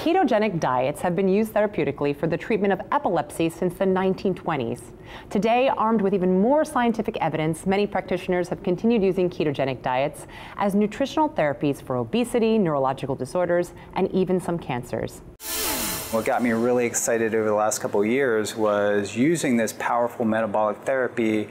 Ketogenic diets have been used therapeutically for the treatment of epilepsy since the 1920s. Today, armed with even more scientific evidence, many practitioners have continued using ketogenic diets as nutritional therapies for obesity, neurological disorders, and even some cancers. What got me really excited over the last couple years was using this powerful metabolic therapy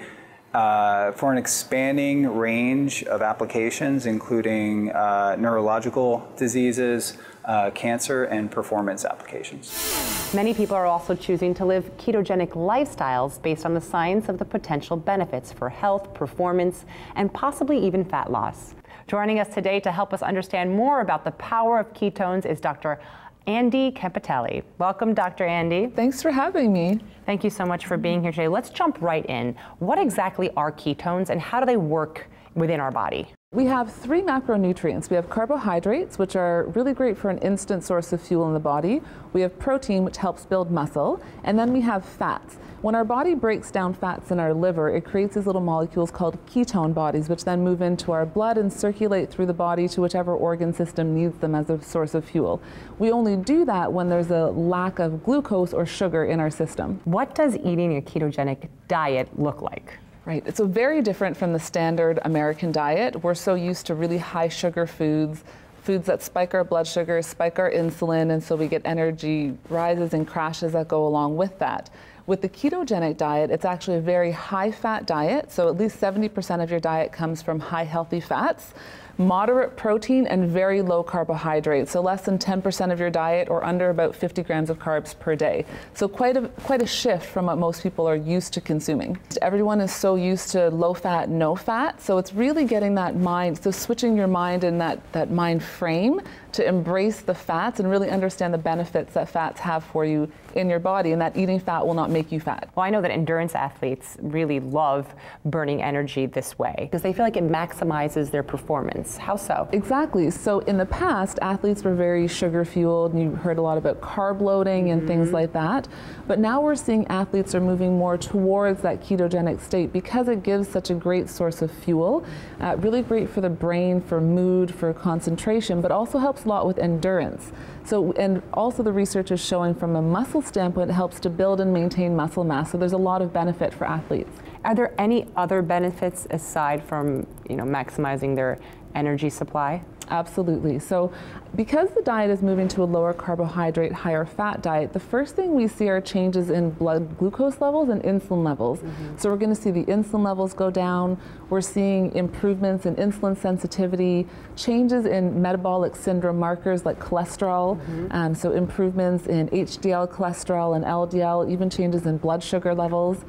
uh, for an expanding range of applications, including uh, neurological diseases, uh, cancer, and performance applications. Many people are also choosing to live ketogenic lifestyles based on the science of the potential benefits for health, performance, and possibly even fat loss. Joining us today to help us understand more about the power of ketones is Dr. Andy Kempitelli. Welcome, Dr. Andy. Thanks for having me. Thank you so much for being here today. Let's jump right in. What exactly are ketones and how do they work within our body? We have three macronutrients. We have carbohydrates, which are really great for an instant source of fuel in the body. We have protein, which helps build muscle. And then we have fats. When our body breaks down fats in our liver, it creates these little molecules called ketone bodies, which then move into our blood and circulate through the body to whichever organ system needs them as a source of fuel. We only do that when there's a lack of glucose or sugar in our system. What does eating a ketogenic diet look like? Right. It's so very different from the standard American diet. We're so used to really high sugar foods, foods that spike our blood sugar, spike our insulin, and so we get energy rises and crashes that go along with that. With the ketogenic diet, it's actually a very high fat diet. So at least 70% of your diet comes from high healthy fats moderate protein and very low carbohydrates, so less than 10% of your diet or under about 50 grams of carbs per day. So quite a, quite a shift from what most people are used to consuming. Everyone is so used to low fat, no fat, so it's really getting that mind, so switching your mind in that, that mind frame to embrace the fats and really understand the benefits that fats have for you in your body and that eating fat will not make you fat. Well, I know that endurance athletes really love burning energy this way because they feel like it maximizes their performance. How so? Exactly. So in the past, athletes were very sugar fueled and you heard a lot about carb loading and mm-hmm. things like that. But now we're seeing athletes are moving more towards that ketogenic state because it gives such a great source of fuel. Uh, really great for the brain, for mood, for concentration, but also helps helps a lot with endurance. So, and also the research is showing from a muscle standpoint, it helps to build and maintain muscle mass. So there's a lot of benefit for athletes. Are there any other benefits aside from, you know, maximizing their energy supply? Absolutely. So, because the diet is moving to a lower carbohydrate, higher fat diet, the first thing we see are changes in blood glucose levels and insulin levels. Mm-hmm. So, we're going to see the insulin levels go down. We're seeing improvements in insulin sensitivity, changes in metabolic syndrome markers like cholesterol. Mm-hmm. Um, so, improvements in HDL cholesterol and LDL, even changes in blood sugar levels.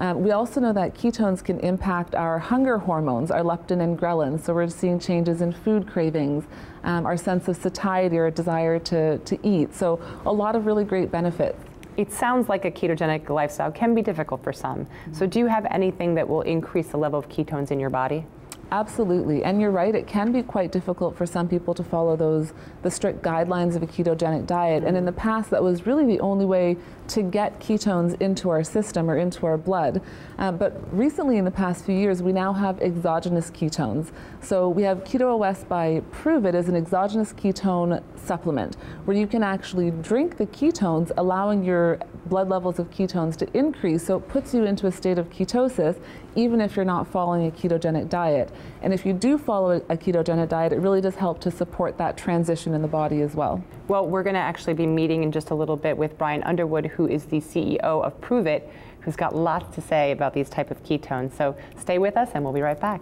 Um, we also know that ketones can impact our hunger hormones, our leptin and ghrelin. So we're seeing changes in food cravings, um, our sense of satiety or desire to, to eat. So a lot of really great benefits. It sounds like a ketogenic lifestyle can be difficult for some. Mm-hmm. So do you have anything that will increase the level of ketones in your body? Absolutely, and you're right. It can be quite difficult for some people to follow those the strict guidelines of a ketogenic diet. And in the past, that was really the only way to get ketones into our system or into our blood. Uh, but recently, in the past few years, we now have exogenous ketones. So we have Keto OS by Pruvit as an exogenous ketone supplement, where you can actually drink the ketones, allowing your blood levels of ketones to increase. So it puts you into a state of ketosis, even if you're not following a ketogenic diet. And if you do follow a ketogenic diet, it really does help to support that transition in the body as well. Well, we're going to actually be meeting in just a little bit with Brian Underwood, who is the CEO of Pruvit, who's got lots to say about these type of ketones. So stay with us, and we'll be right back.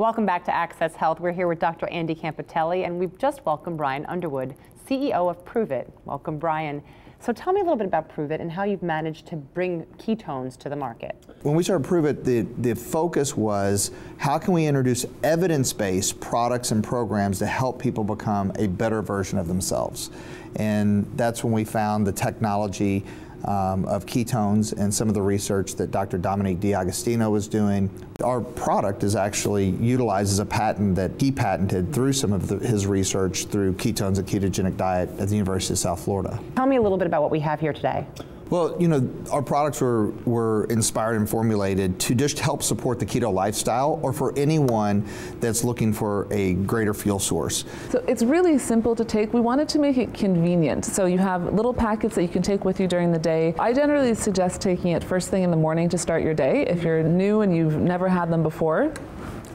Welcome back to Access Health. We're here with Dr. Andy Kempitelli, and we've just welcomed Brian Underwood, CEO of Pruvit. Welcome, Brian. So tell me a little bit about Pruvit and how you've managed to bring ketones to the market. When we started Pruvit, the, the focus was how can we introduce evidence-based products and programs to help people become a better version of themselves. And that's when we found the technology um, of ketones and some of the research that Dr. Dominic D'Agostino was doing. Our product is actually utilizes a patent that he patented through some of the, his research through ketones and ketogenic diet at the University of South Florida. Tell me a little bit about what we have here today. Well, you know, our products were, were inspired and formulated to just help support the keto lifestyle or for anyone that's looking for a greater fuel source. So it's really simple to take. We wanted to make it convenient. So you have little packets that you can take with you during the day. I generally suggest taking it first thing in the morning to start your day. If you're new and you've never had them before,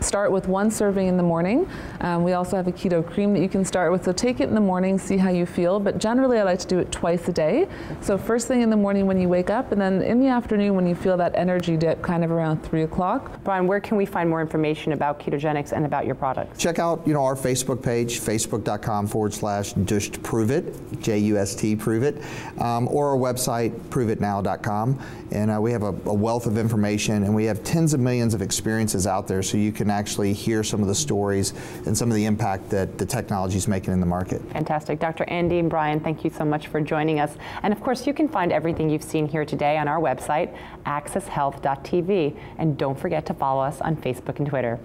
Start with one serving in the morning. Um, we also have a Keto Kreme that you can start with. So take it in the morning, see how you feel. But generally, I like to do it twice a day. So first thing in the morning when you wake up, and then in the afternoon when you feel that energy dip, kind of around three o'clock. Brian, where can we find more information about ketogenics and about your products? Check out, you know, our Facebook page, facebook.com forward slash just prove it, J-U-S-T, prove it, um, or our website, pruvitnow.com. And uh, we have a, a wealth of information, and we have tens of millions of experiences out there, so you can actually hear some of the stories and some of the impact that the technology is making in the market. Fantastic. Dr. Andy and Brian, thank you so much for joining us. And of course, you can find everything you've seen here today on our website, accesshealth.tv. And don't forget to follow us on Facebook and Twitter.